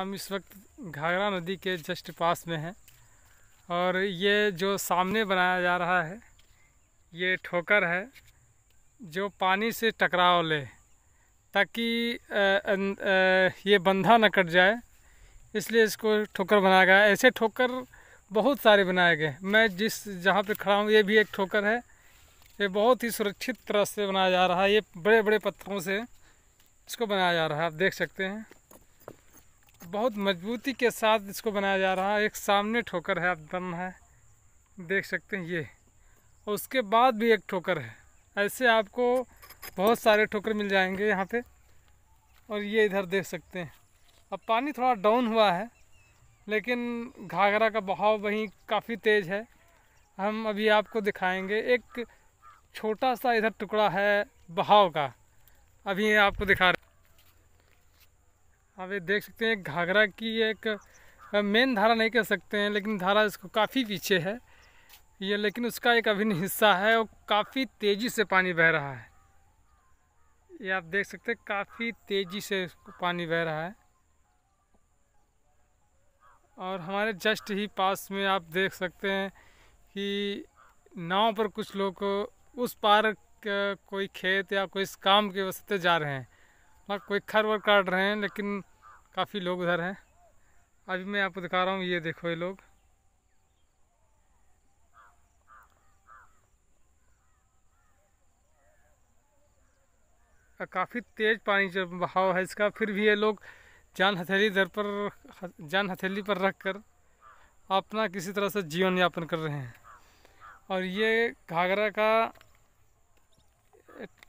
हम इस वक्त घाघरा नदी के जस्ट पास में हैं और ये जो सामने बनाया जा रहा है, ये ठोकर है जो पानी से टकराव ले ताकि ये बंधा न कट जाए। इसलिए इसको ठोकर बनाया गया ऐसे ठोकर बहुत सारे बनाए गए मैं जिस जहाँ पे खड़ा हूँ, ये भी एक ठोकर है। ये बहुत ही सुरक्षित तरह से बनाया जा रहा है। ये बड़े बड़े पत्थरों से इसको बनाया जा रहा है। आप देख सकते हैं। बहुत मजबूती के साथ इसको बनाया जा रहा है। एक सामने ठोकर है आप दम है। देख सकते हैं ये। और उसके बाद भी एक ठोकर है। ऐसे आपको बहुत सारे ठोकर मिल जाएँगे यहाँ पे। और ये इधर देख सकते हैं। अब पानी थोड़ा डाउन हुआ है, लेकिन घाघरा का बहाव वहीं काफ़ी तेज़ है। हम अभी आपको दिखाएँगे। एक छोटा सा इधर टुकड़ा है बहाव का। अभी आपको दिखा रहे आप ये देख सकते हैं, घाघरा की एक मेन धारा नहीं कह सकते हैं, लेकिन धारा इसको काफ़ी पीछे है। ये लेकिन उसका एक अभिन्न हिस्सा है और काफ़ी तेज़ी से पानी बह रहा है। ये आप देख सकते हैं, काफ़ी तेज़ी से पानी बह रहा है। और हमारे जस्ट ही पास में आप देख सकते हैं कि नाव पर कुछ लोग उस पार कोई खेत या कोई काम के वस्ते जा रहे हैं, कोई खर वर काट रहे हैं, लेकिन काफ़ी लोग उधर हैं। अभी मैं आपको दिखा रहा हूँ, ये देखो ये लोग। काफ़ी तेज़ पानी जो बहाव है इसका, फिर भी ये लोग जान हथेली दर पर, जान हथेली पर रख कर अपना किसी तरह से जीवन यापन कर रहे हैं। और ये घाघरा का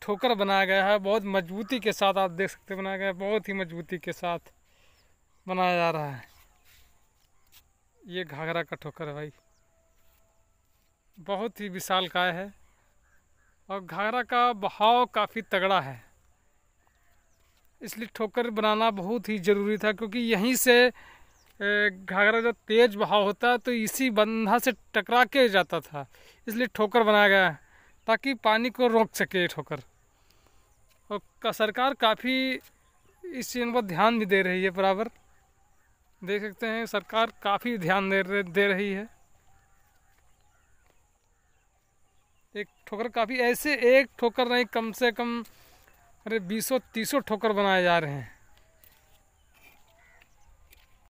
ठोकर बनाया गया है, बहुत मजबूती के साथ आप देख सकते बनाया गया है, बहुत ही मजबूती के साथ। बनाया जा रहा है। ये घाघरा का ठोकर है भाई। बहुत ही विशाल काय है और घाघरा का बहाव काफ़ी तगड़ा है। इसलिए ठोकर बनाना बहुत ही ज़रूरी था क्योंकि यहीं से घाघरा जब तेज़ बहाव होता है तो इसी बंधा से टकरा के जाता था। इसलिए ठोकर बनाया गया है ताकि पानी को रोक सके ठोकर। और का, सरकार काफ़ी इस चीज़ पर ध्यान भी दे रही है बराबर। देख सकते हैं, सरकार काफ़ी ध्यान दे दे रही है। एक ठोकर काफ़ी, ऐसे एक ठोकर नहीं, कम से कम अरे बीसों, तीसों ठोकर बनाए जा रहे हैं।